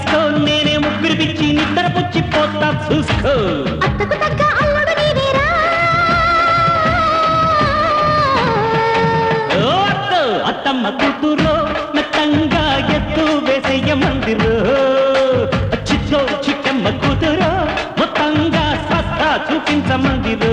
తీసుకో నేనే ముగ్గురు పిచ్చి నిద్ర పుచ్చి పోతా చూసుకో. అత్తమ్మ కూతురు మెత్తంగా ఎత్తు వేసేయ మందిరు. చిచ్చో చిక్కమ్మ కూతురు మొత్తంగా స్వస్థ చూపించ మందిరు.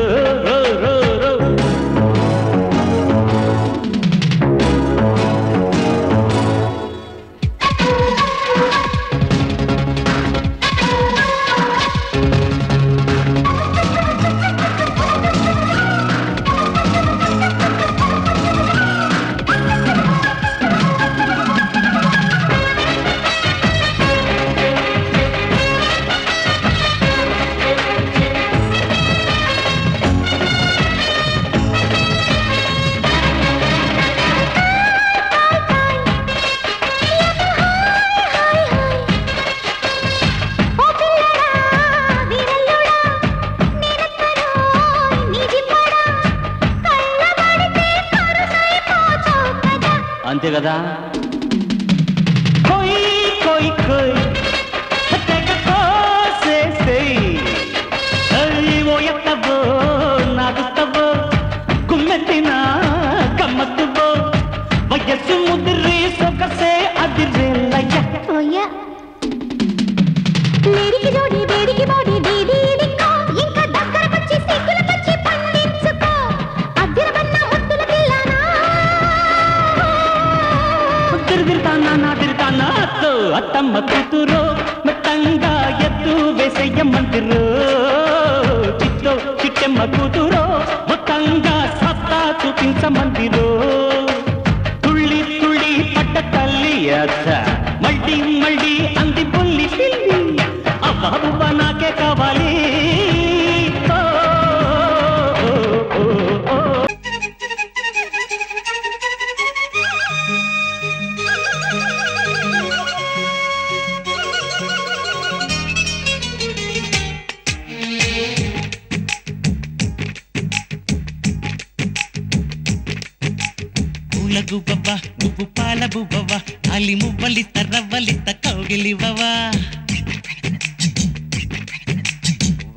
గువ్వవ్వ గువ్వు పాల బువ్వవ్వ అలి మువ్వలిత రవ్వలిత కౌగిలివ్వవ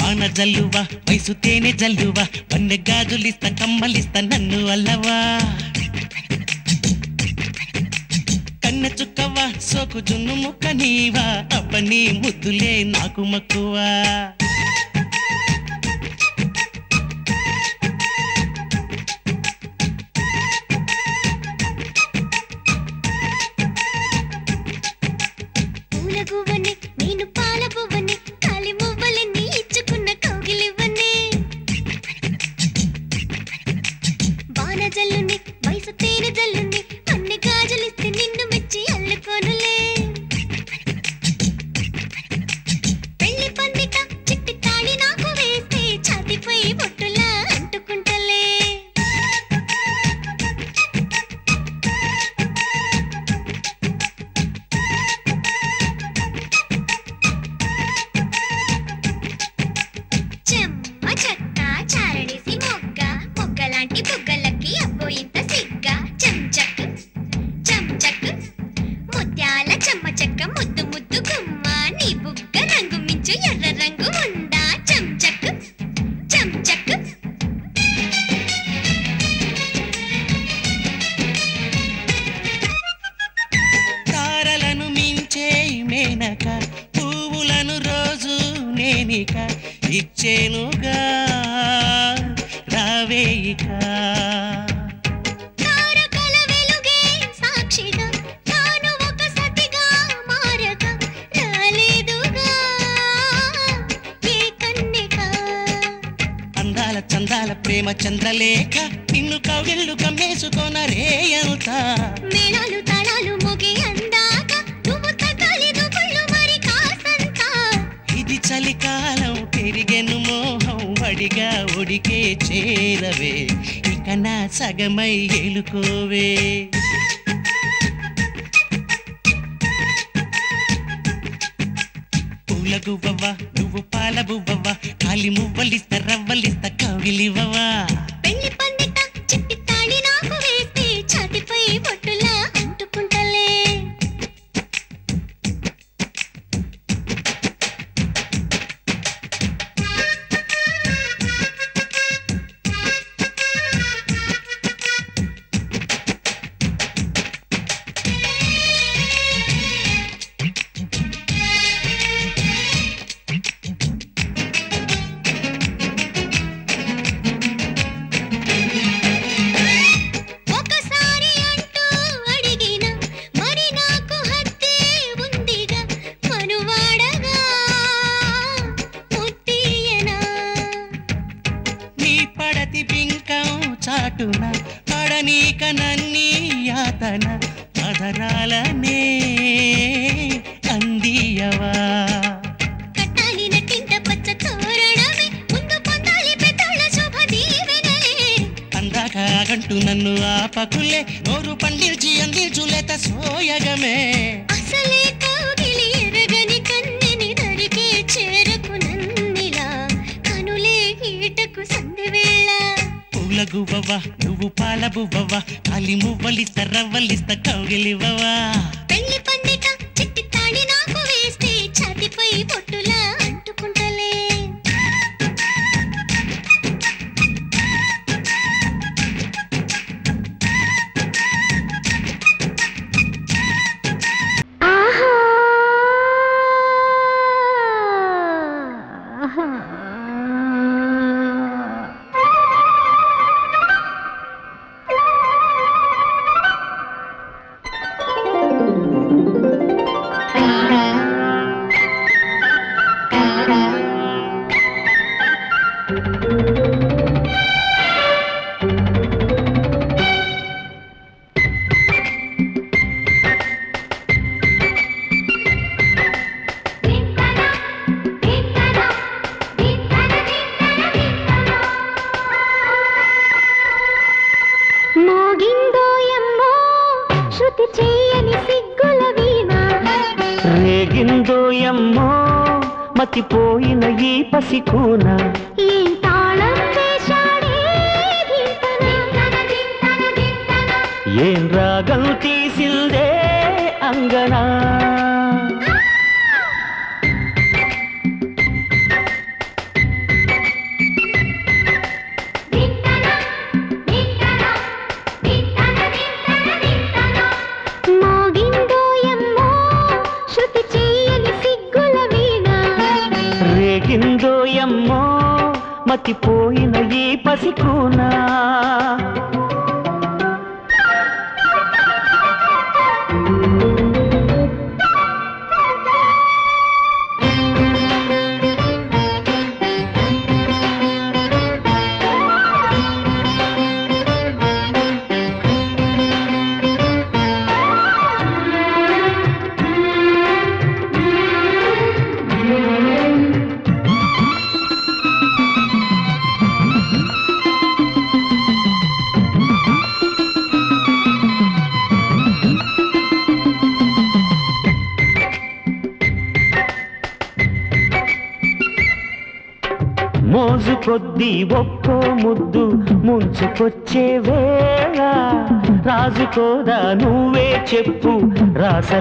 వాన జల్లువ వయసు తేనె జల్లువ పన్నె గాజులిస్త కమ్మలిస్త నన్ను అల్లవా కన్న చుక్కవ సోకు జున్ను ముక్క నీవా అబ్బ నీ ముద్దులే నాకు మక్కువా. కాడికే చేరవే ఇక నా సగమై ఎలుకోవే. పూలగువ్వవా నువ్వు పాలబువ్వవా కాలి మువ్వలిస్త రవ్వలిస్త కవిలివ్వవా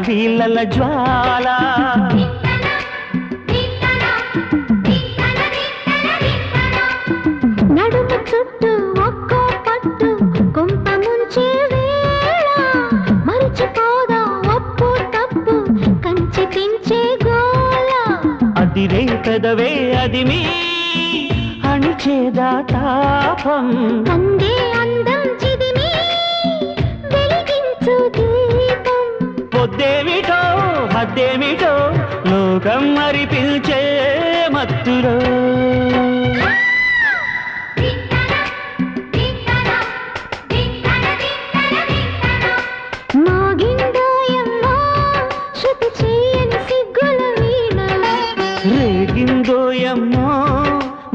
పిల్లల జ్వాల. నడుము చుట్టూ ఒక్కో పట్టు కొంత ముంచి మరిచిపోదా ఒప్పు తప్పు కంచి తించే గోల అది రే పెదవే అది మీ అణిచేదా తాపం. అందే ముద్దేమిటో హద్దేమిటో లోకం మరి పిలిచే మత్తులో.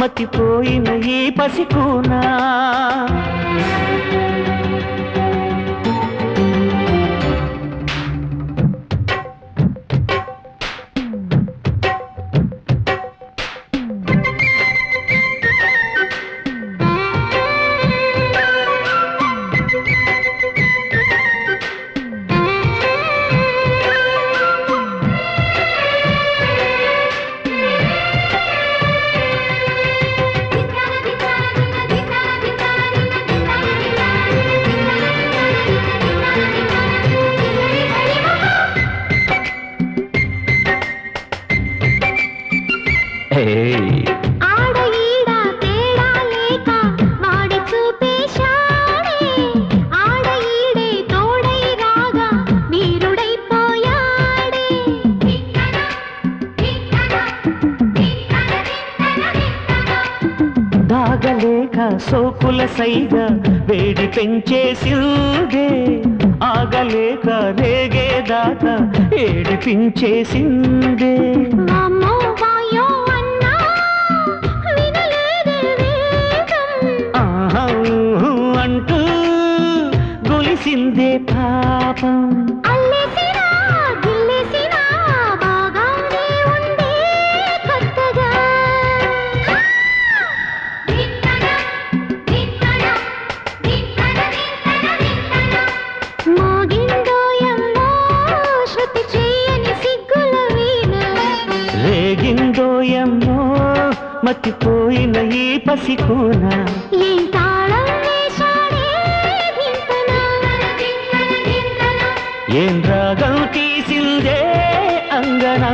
మతిపోయిన ఈ పసికూనా? సైగా వేడి పెంచే సిల్గే ఆగలేక రేగే దాత ఏడిపించేసిందే ఏం రాగం తీసిందే అంగనా?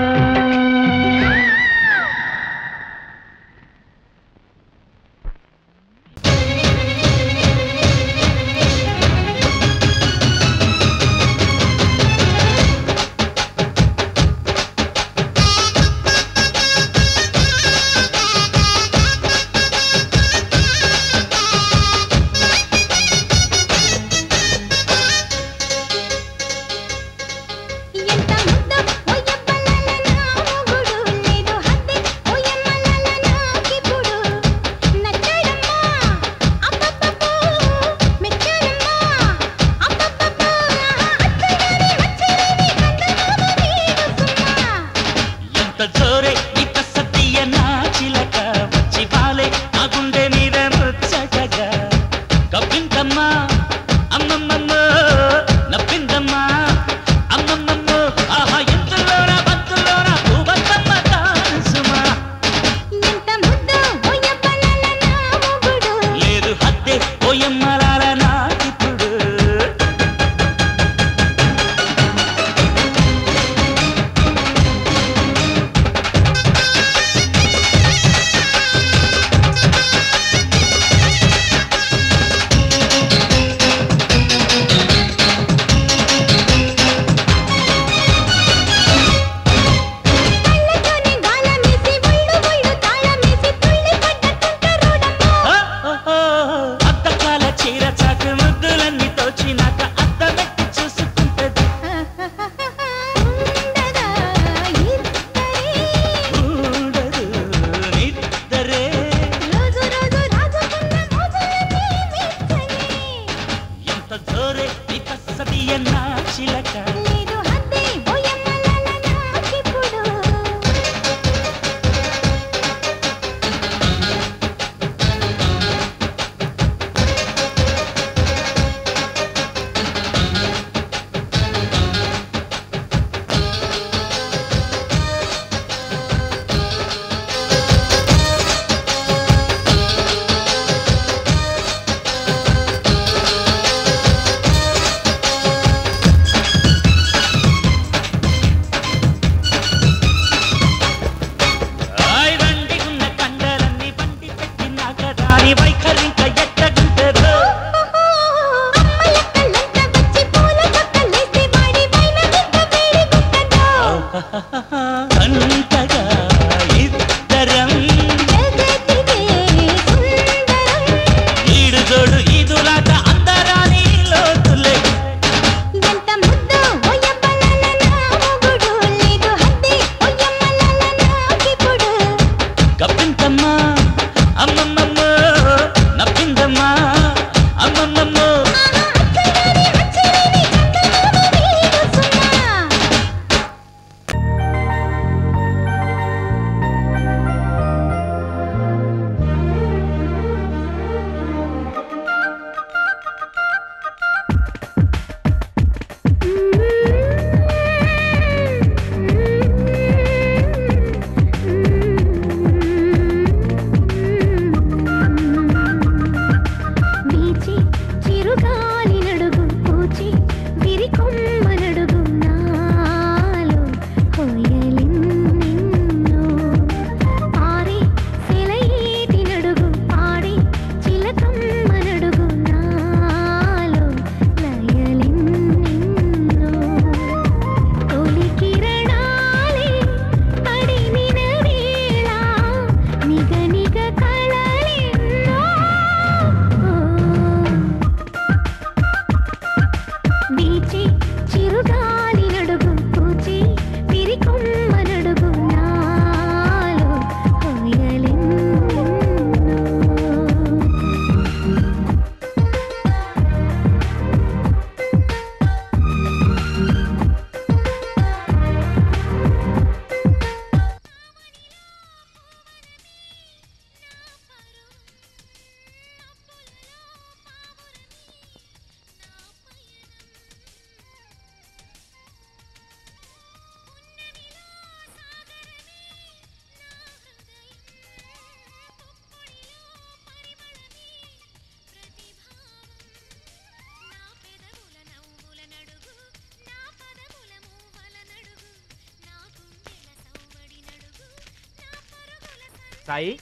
సాయి?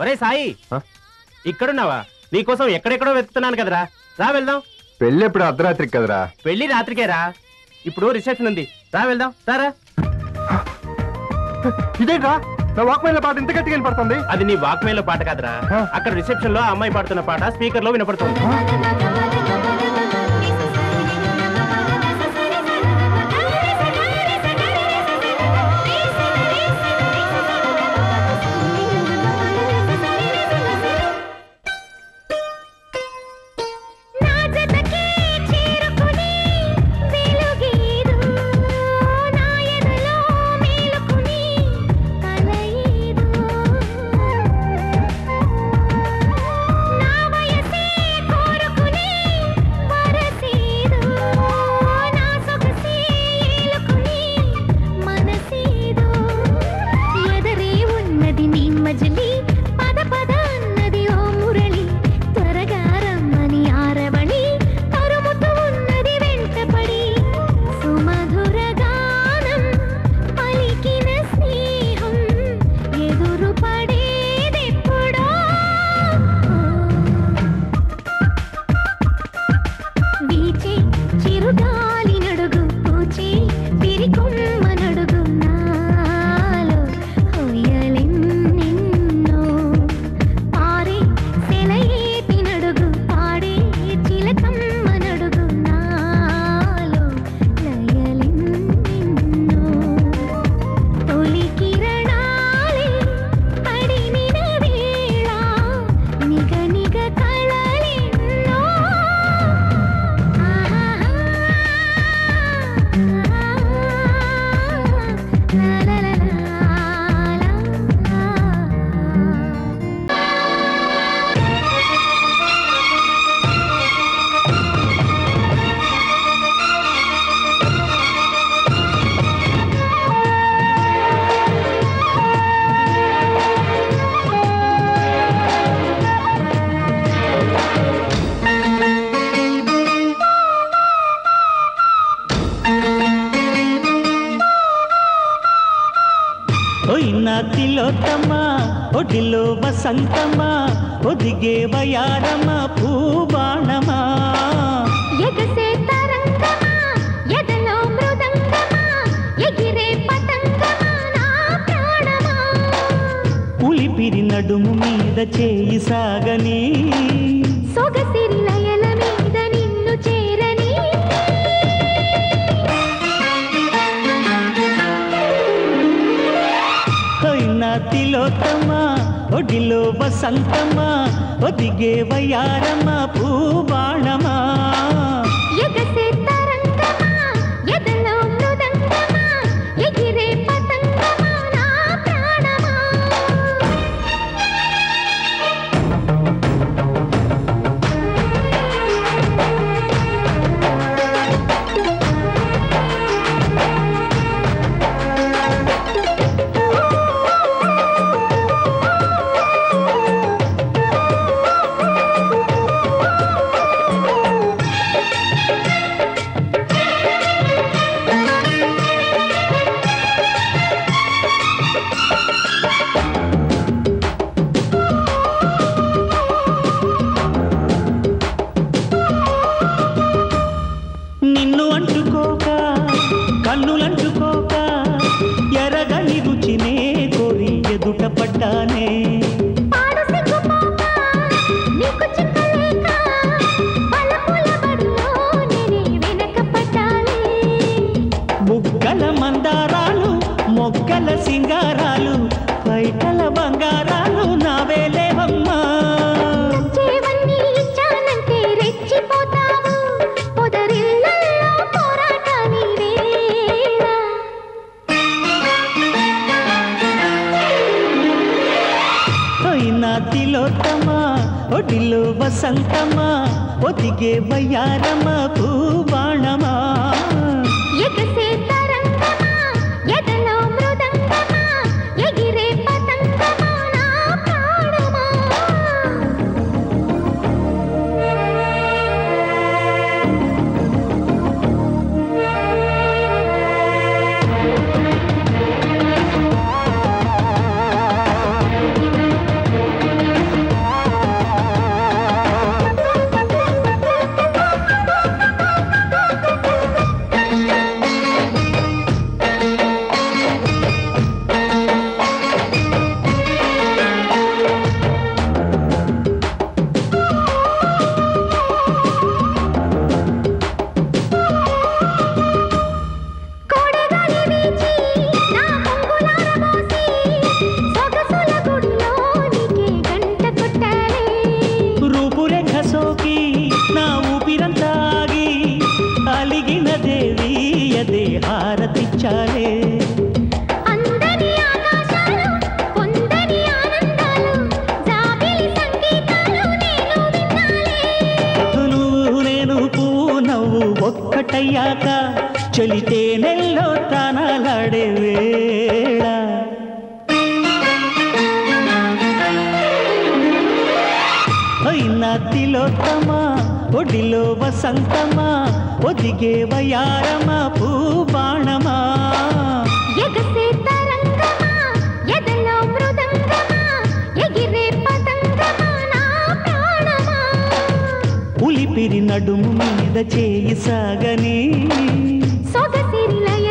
ఒరే సాయి? ఇక్కడున్నావా? నీకోసం ఎక్కడెక్కడో వెతుకుతున్నాను కదరా. రా వెళ్దాం. పెళ్ళి ఎప్పుడు అర్ధరాత్రికి కదరా? పెళ్ళి రాత్రికే రా. ఇప్పుడు రిసెప్షన్ ఉంది. రా వెళ్దాం. రారా ఇదేంట్రా? నా వాక్మైన్ల పాట ఇంత గట్టిగా వినపడుతుంది. అది నీ వాక్మేన్లో పాట కాదురా. అక్కడ రిసెప్షన్లో ఆ అమ్మాయి పాడుతున్న పాట స్పీకర్లో వినపడుతుంది వసంతమా ఒదిగే వయారమా పూబాణమా? ఎగసే తరంగమా ఎదలో మృదంగమా ఎగిరే పతంగమా నా ప్రాణమా? ఉలిపిరి నడుము మీద చేయి సాగని. సొగసిరి లయల మీద నిన్ను చేరని. తిలోత్తమా ఒడిలో వసంతమా ఒదిగే వయారమా పూవ ఒదిగే వయ్యారమా నడుము మీద చేయి సాగని. సొగసిరిలై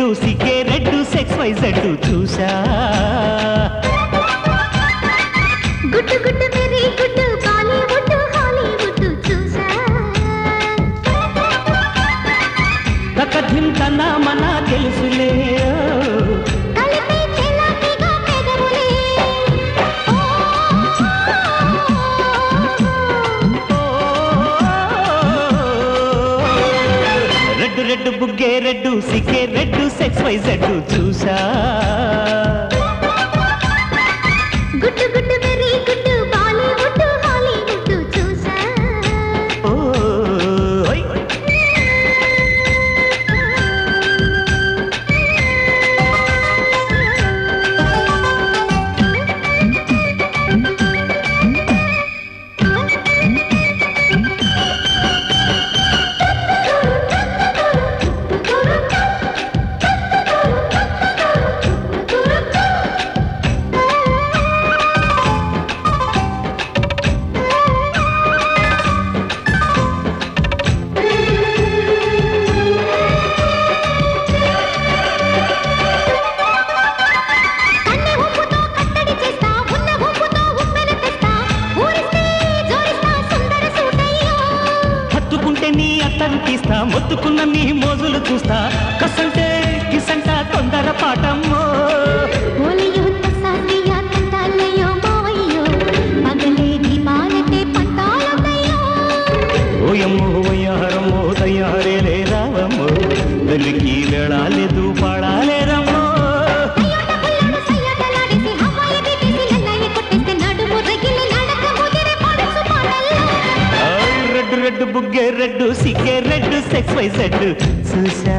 రెడ్డు సిక్కే రెడ్డు సెక్స్ వై జడ్డు చూసా. రెడ్డు సిక్కే రెడ్డు సెక్స్ వై జెడ్డు చూసా. తీస్తా మొత్తుకున్న నీ మోజులు చూస్తా. కసంటే కిసంట తొందర పాటమ్మో. బుగ్గెరెడ్డు సిగ్గెరెడ్డు సెక్స్ వై సెడ్ చూసా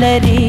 പുലരി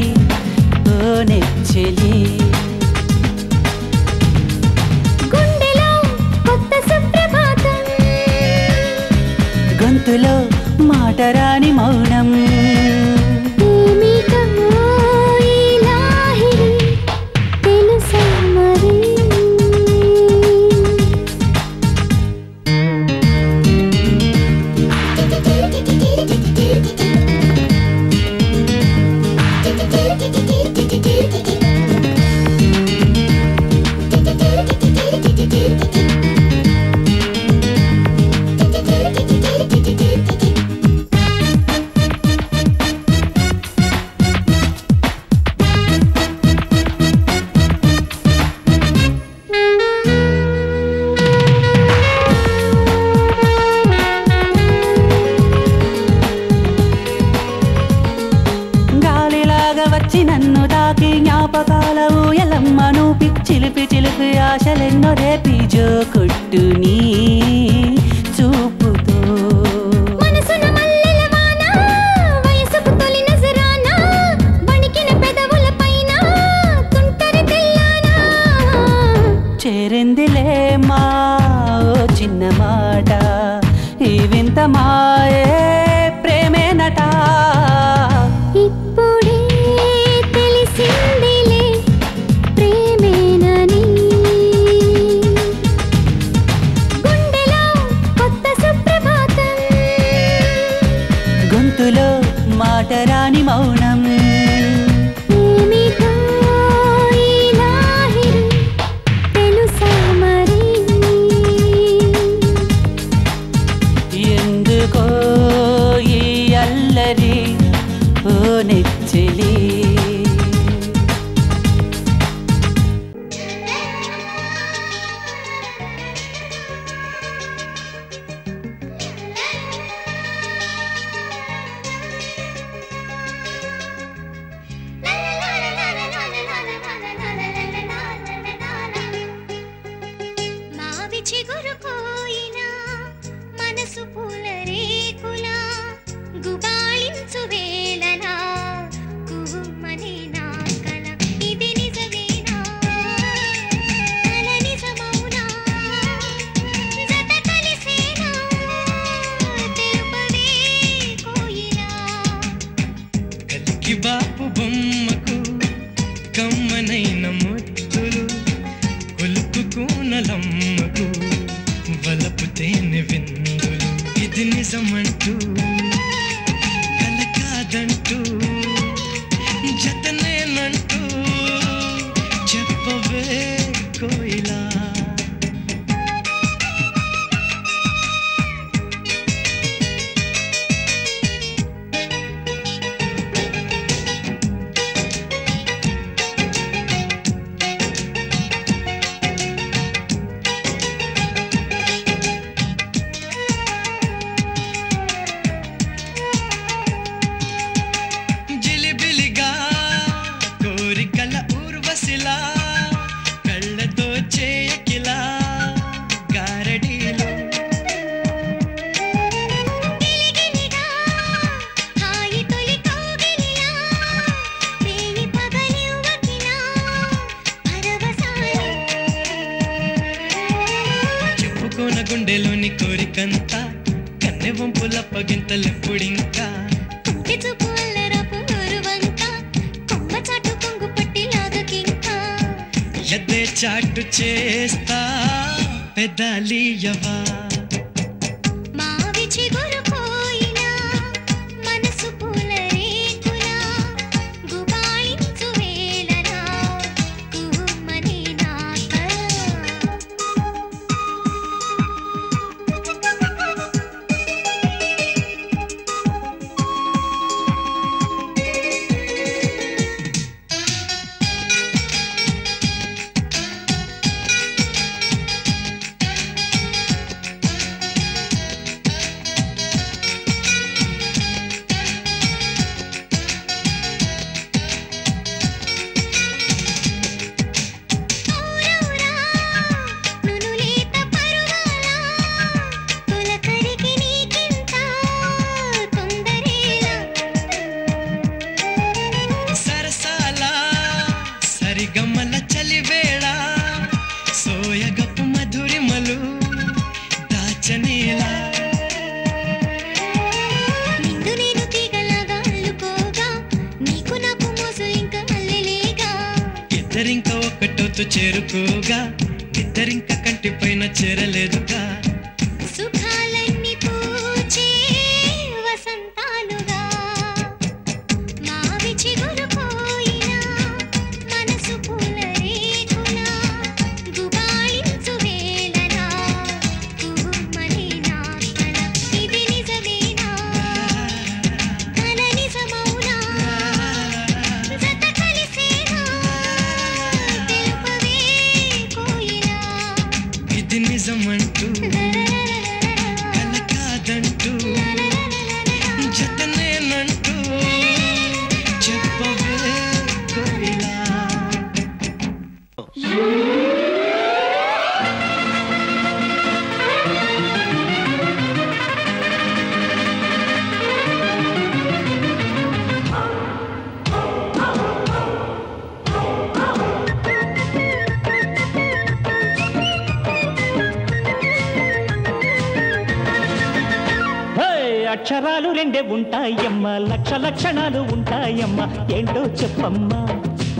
చెప్పమ్మా.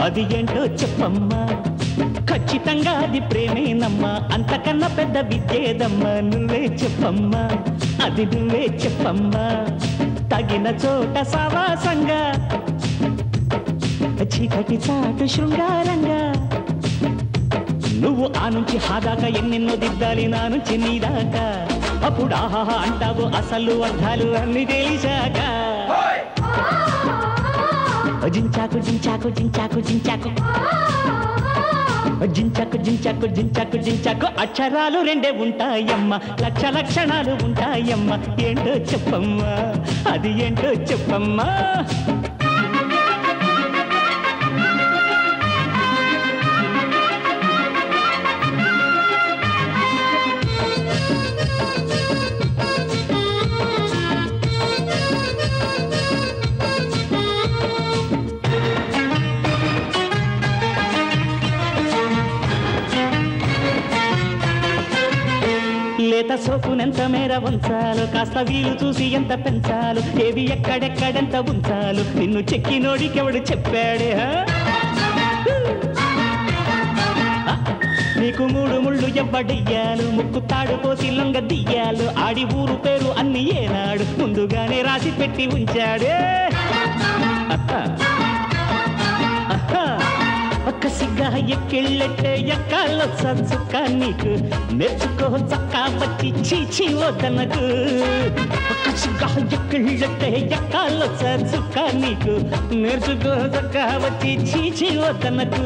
అది ఏంటో చెప్పమ్మా. ఖచ్చితంగా అది ప్రేమేనమ్మా. అంతకన్నా పెద్ద విద్యేదమ్మా. నువ్వే చెప్పమ్మా. అది నువ్వే చెప్పమ్మా. తగిన చోట సావాసంగా చీకటి చాటు శృంగారంగా. నువ్వు ఆ నుంచి హాదాకా ఎన్నెన్నో దిద్దాలి నా నుంచి నీ దాకా. అప్పుడు ఆహాహా అంటావు అసలు అర్థాలు అన్ని తెలిసాక జించాకు జించాకు జించాకు జించాకు. జించకు జించకు జించకు జించకు. అక్షరాలు రెండే ఉంటాయమ్మ లక్ష లక్షణాలు ఉంటాయమ్మ. ఏంటో చెప్పమ్మా అది ఏంటో చెప్పమ్మా. సోపునెంత మేర ఉంచాలు? కాస్త వీలు చూసి ఎంత పెంచాలు? ఏవి ఎక్కడెక్కడెంత ఉంచాలు? నిన్ను చెక్కినోడికెవడు చెప్పాడే ఆ, నీకు మూడు ముళ్ళు ఎవ్వడయ్యాలు? ముక్కు తాడు పోసి లొంగ దియ్యాలు? ఆడి ఊరు పేరు అన్ని ఏనాడు? ముందుగానే రాసి పెట్టి ఉంచాడే. అత్త. కసిగా ఎక్కెళ్ళట్టే ఎక్కాలో సచ్చుక నీకు. మెచ్చుకో చక్కాబట్టి చీచి ఓ తనకు కసిగా ఎక్కెళ్ళట్టే ఎక్కాలో సచ్చుక నీకు. మెచ్చుకో చక్కాబట్టి చీచి ఓ తనకు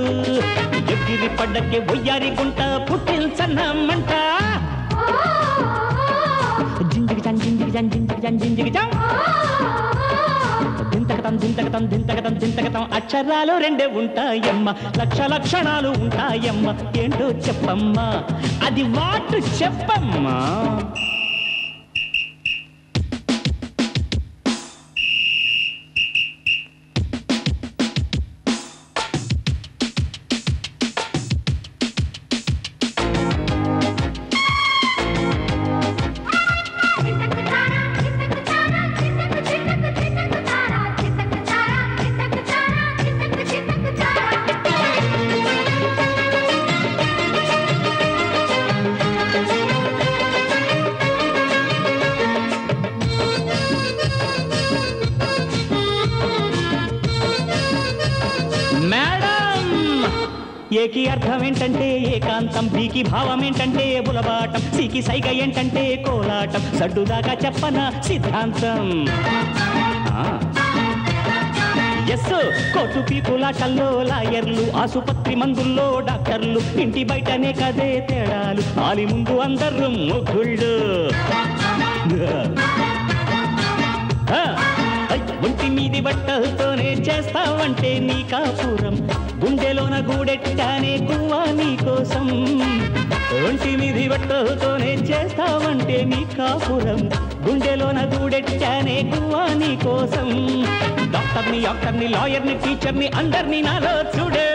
ఎగిరి పడకే ఒయ్యారి గుంట పుట్టించన్నమ్మంట జింజిగి జన్ జింజిగి జన్ జింజిగి జన్ జింజిగి జన్. దింతకతం దింతకతం దింతకతం దింతకతం అక్షరాలు రెండే ఉంటాయమ్మ లక్ష లక్షణాలు ఉంటాయమ్మ. ఏంటో చెప్పమ్మా అది వాటు చెప్పమ్మా. ఏంటంటే ఏకాంతం బీకి భావం ఏంటంటే బులబాటం సికి సైగ ఏంటంటే కోలాటం. సడ్డుదాకా చెప్పన సిద్ధాంతం? ఎస్ కోర్టు పీకులాటల్లో లాయర్లు ఆసుపత్రి మందుల్లో డాక్టర్లు ఇంటి బయటనే కదే తేడాలు ఆలి ముందు అందరు ముగ్గుళ్ళు ఒంటి మీది బట్టలతోనే చేస్తావంటే నీ కాపురం. గుండెలోన గూడెట్టానే కువ్వా నీ కోసం. ఒంటి మీది బట్టలతోనే చేస్తావంటే నీ కాపురం. గుండెలోన గూడెట్టానే కువ్వా నీ కోసం. డాక్టర్ని డాక్టర్ని లాయర్ని టీచర్ని అందరినీ నాలో చూడే.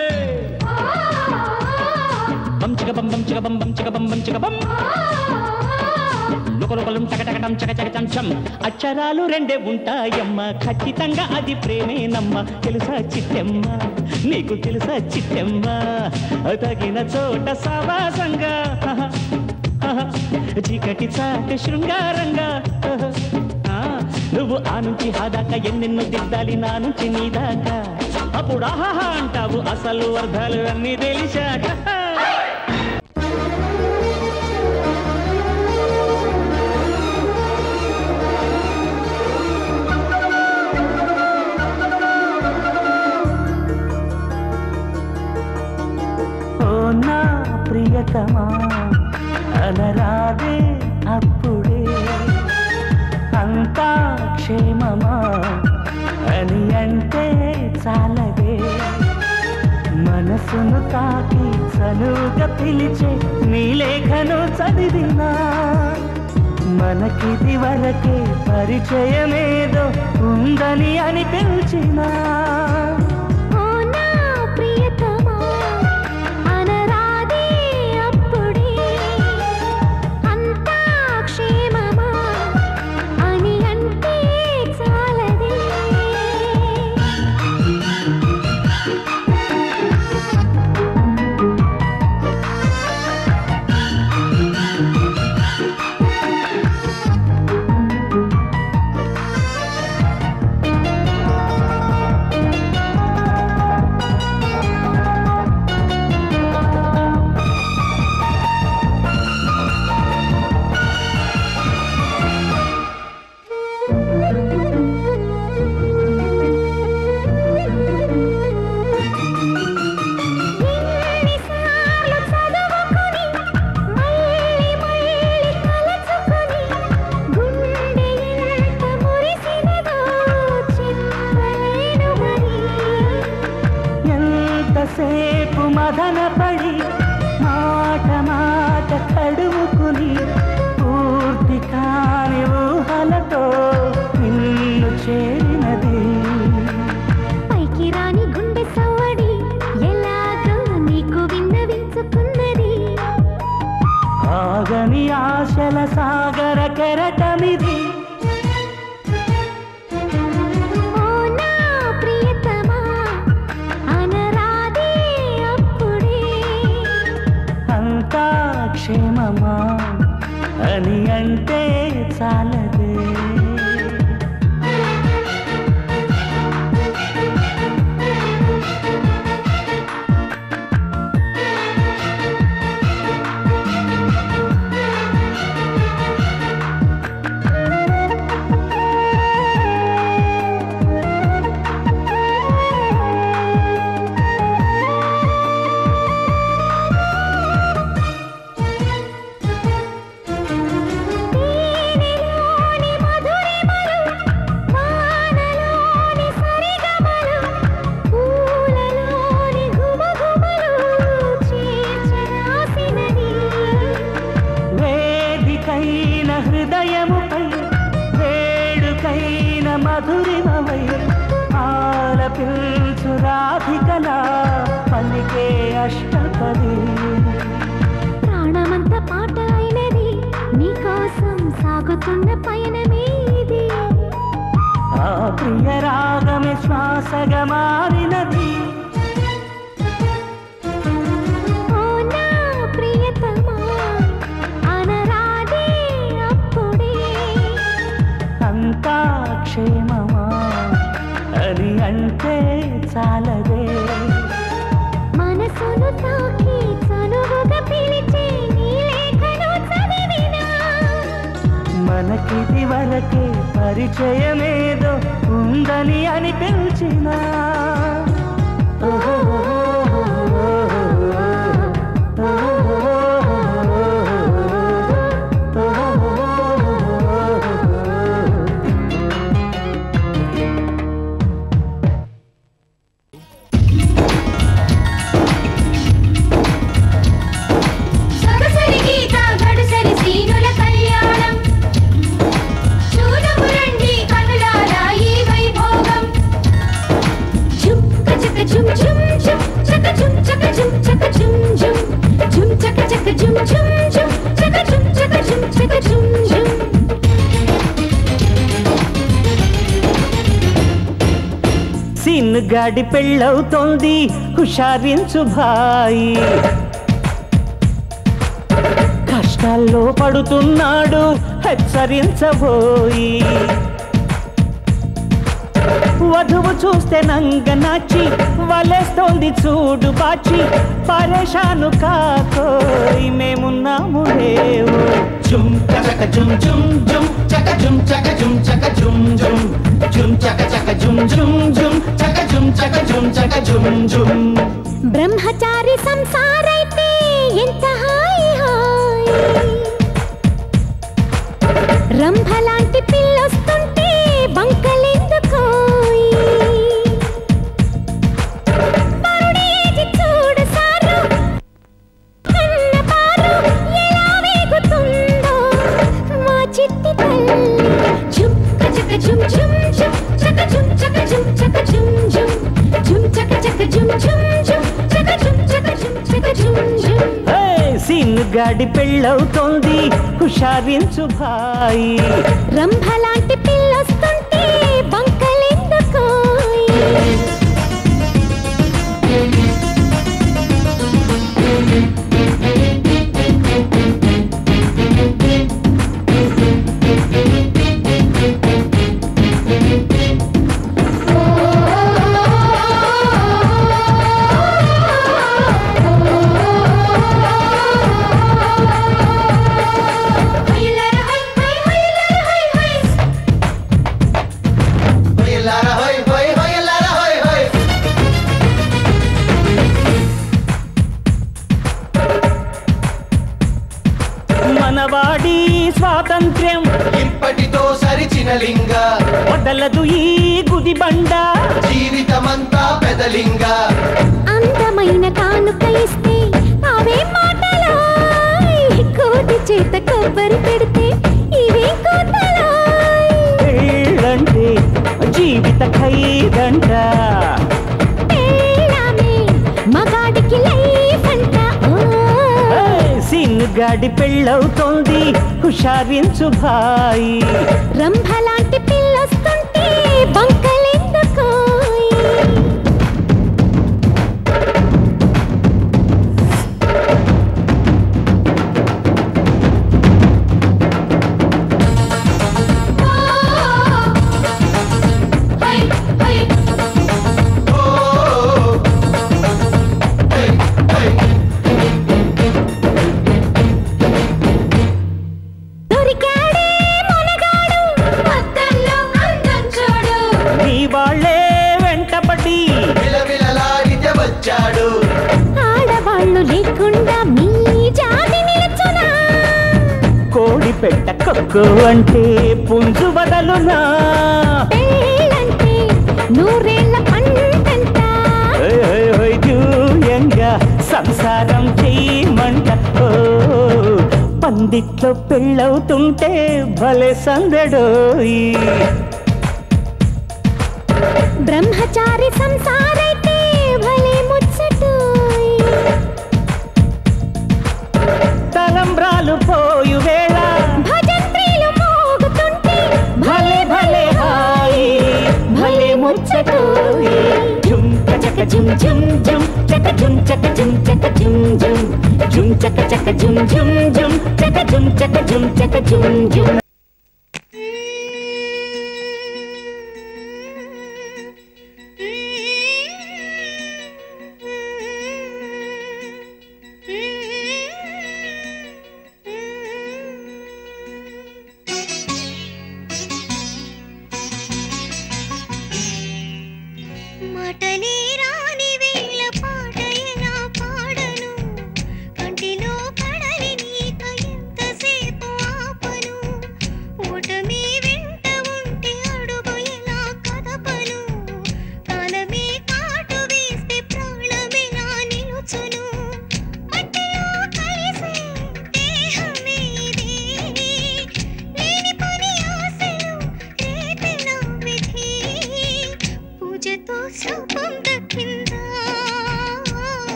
బంచిక బం బంచిక బం బంచిక బం బంచిక బం లుకలుకలం టకటకటం చకచకటం చం అక్షరాలు రెండే ఉంటాయమ్మ ఖచ్చితంగా అది ప్రేమేనమ్మ తెలుసా చిట్టెమ్మ నీకు తెలుసా చిట్టెమ్మ తగిన చోట సవాసంగా చీకటి చాటి శృంగారంగా ఆ, నువ్వు ఆ నుంచి ఆ దాకా ఎన్నెన్నో దిద్దాలి నా నుంచి నీ దాకా అప్పుడు ఆహా అంటావు అసలు అర్థాలు అన్నీ తెలిసాక ప్రియతమా అనరాదే అప్పుడే. అంతా క్షేమమా? అని అంటే చాలదే మనసును తాకి చనువుగా పిలిచే నీ లేఖను చదివినా? మనకిది వరకే పరిచయమేదో ఉందని అనిపించినా సాగుతున్న పయనమేది? ఆ ప్రియ రాగమే శ్వాసగా మారినది క్షేమమా? అని అంటే చాలదే. ఇది వరకే పరిచయమేదో ఉందని అనిపించిన. ఓహో. సిన్ గాడి పెళ్ళవుతోంది. హుషారించు భాయి కష్టాల్లో పడుతున్నాడు. హెచ్చరించబోయి. వధువు చూస్తే నంగ నాచి వలేస్తోంది చూడు బాచి. పరేషాను కాకోయ్ మేమున్నాము లేవు. జుమ్ చక జుమ్ జుమ్ జుమ్ చక జుమ్ చక జుమ్ చక జుమ్ జుమ్ జుమ్ చక చక జుమ్ జుమ్ జుమ్ చక జుమ్ చక జుమ్ చక జుమ్ జుమ్ బ్రహ్మచారి సిన్ పెళ్ళవుతోంది. హుషారించు భాయి రంభలాంటి పిల్లొస్తుంటే బంకలెందుకోయి? నీ వాళ్ళే వెంటపడి విలవిలలాడితే వచ్చాడు ఆడవాళ్ళు లేకుండా మీ జాతి నిలచునా? కోడి పెట్ట కొక్కు అంటే పుంజు వదలునా? పెళ్ళంటే పందిట్లో పెళ్ళవుతుంటే భలే సందడోయి బ్రహ్మచారి సంసారైతే భలే ముచ్చటోయి తలంబ్రాలు పోయు వేళ భజంత్రీలు మోగుతుంటే భలే భలే హాయి భలే ముచ్చటోయి జుమ్ జుమ్ జుమ్ జుమ్ చక జుమ్ చక జుమ్ చక జుమ్ జుమ్ జుమ్ చక చక జుమ్ జుమ్ జుమ్ చక జుమ్ చక జుమ్ చక జుమ్ జుమ్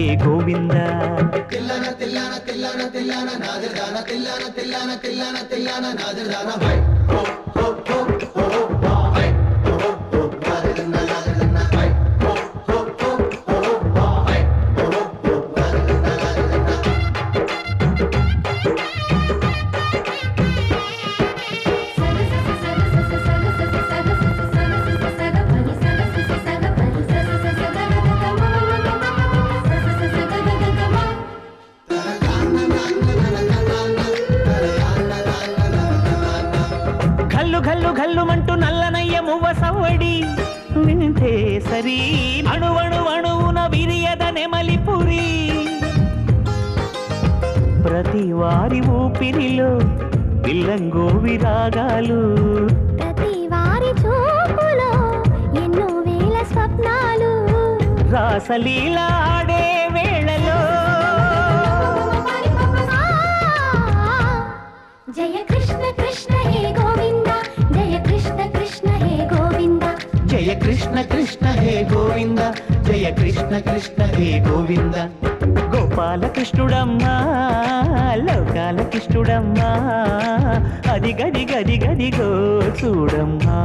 హే. గోవింద ఘల్లు విరాగాలు ప్రతి వారి చూపులో ఎన్నో వేల స్వప్నాలు. రాసలీల ఆడే వేళలో. జయ కృష్ణ కృష్ణ హే గోవింద జయ కృష్ణ కృష్ణ హే గోవింద. జయ కృష్ణ కృష్ణ హే గోవింద జయ కృష్ణ కృష్ణ హే గోవింద. గోపాలకృష్ణుడమ్మా లోకాల కృష్ణుడమ్మా అది గది గది గదిగో చూడమ్మా.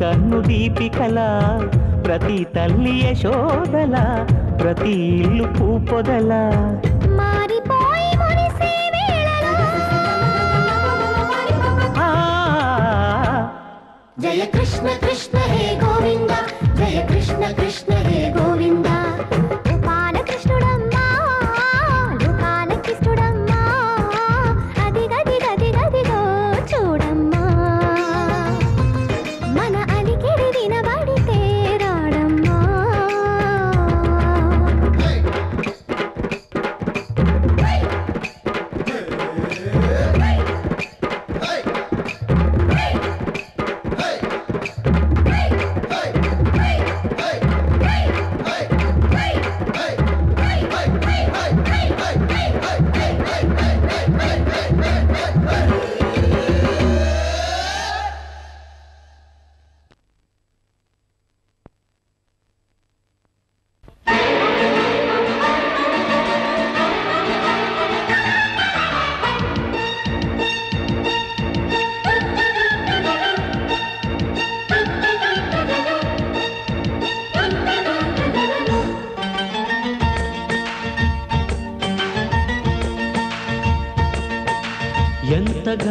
కన్ను దీపికల ప్రతి తల్లి యశోదల ప్రతి ఇల్లు పూపొదల. జయ కృష్ణ కృష్ణ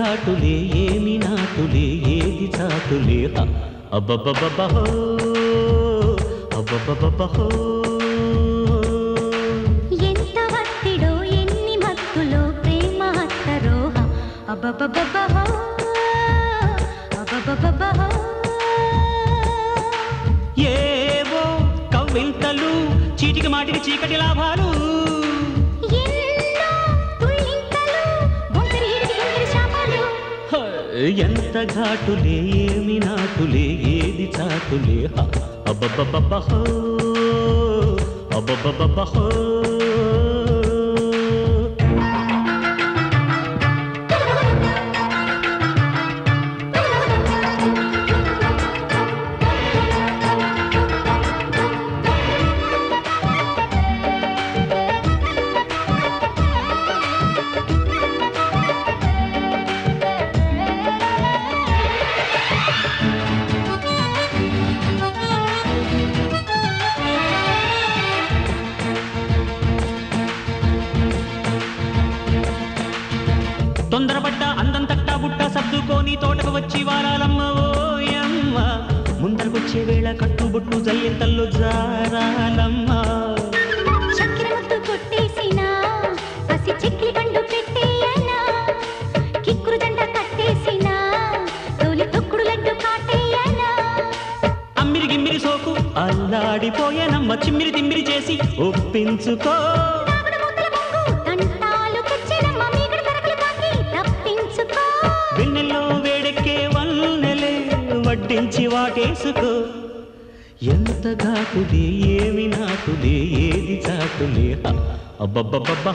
చాటులే ఏమి నాటులే ఏది చాటులే? అబ్బబ్బబ్బహో అబ్బబ్బబ్బహో ఎంత ఘాటులే ఏమి నాటులే ఏది చాటులే అబ్బబ్బబ్బహో అబ్బబ్బబ్బహో తప్పించుకో. వెన్నెల్లో వేడెక్కే వడ్డించి వాటేసుకో. ఎంత ఘాటుది ఏమి నాటుది ఏది చాటులే అబ్బబ్బబ్బా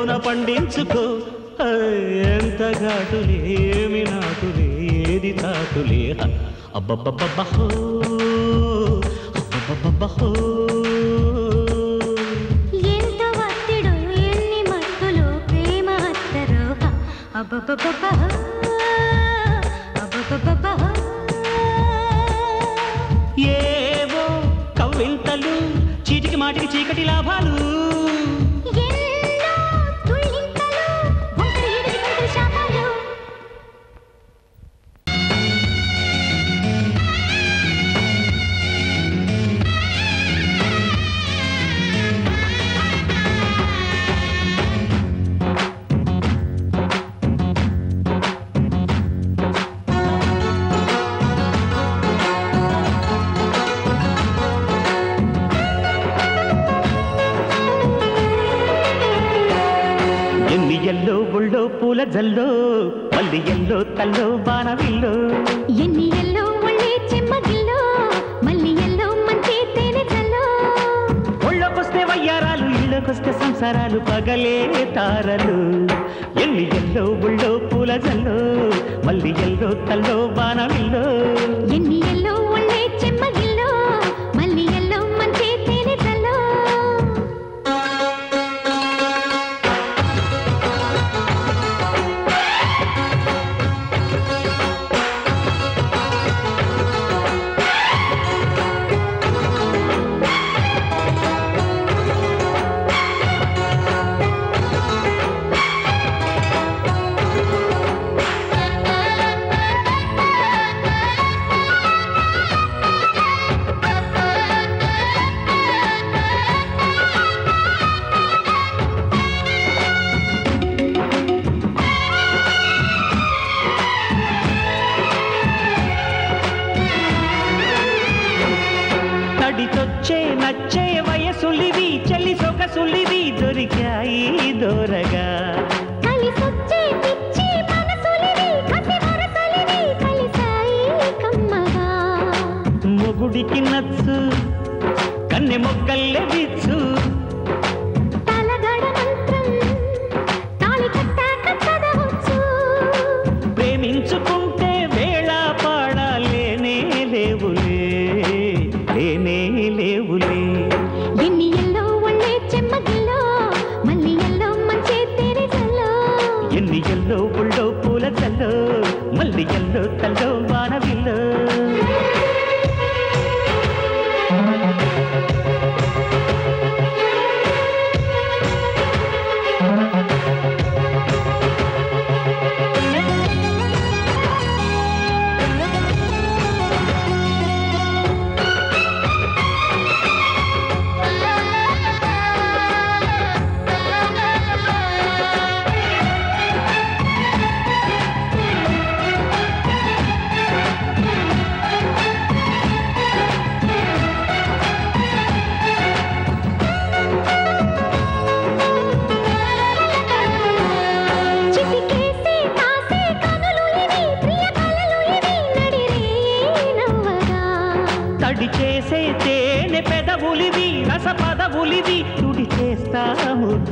పంటలోన పండించుకో. ఎంత ఘాటులే ఏమి నాటులే ఏది తాటులే అబ్బబ్బబ్బహో ఎంత ఒత్తిడు ఎన్ని మత్తులు ప్రేమ అత్తరు అబ్బబ్బబ్బహో తారలు పగలే తారలు. ఎల్లి ఎల్లో బుళ్ళో పూల జల్లో మళ్ళీ ఎల్లో తల్లో బాణమిల్లో. ఎన్ని मुक्कल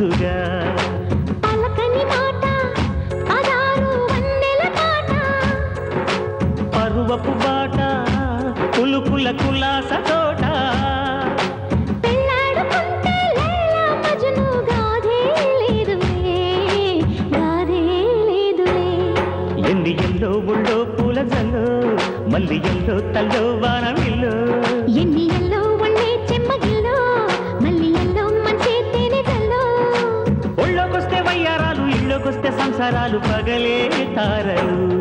ముద్దుగా పరువపు బాట కులుకుల కులాస తోట. ఎన్ని ఎల్లో ఉళ్ళో పూల జల్లో మల్లి ఎల్లో తల్లో వానవిల్లో పగలే తారలు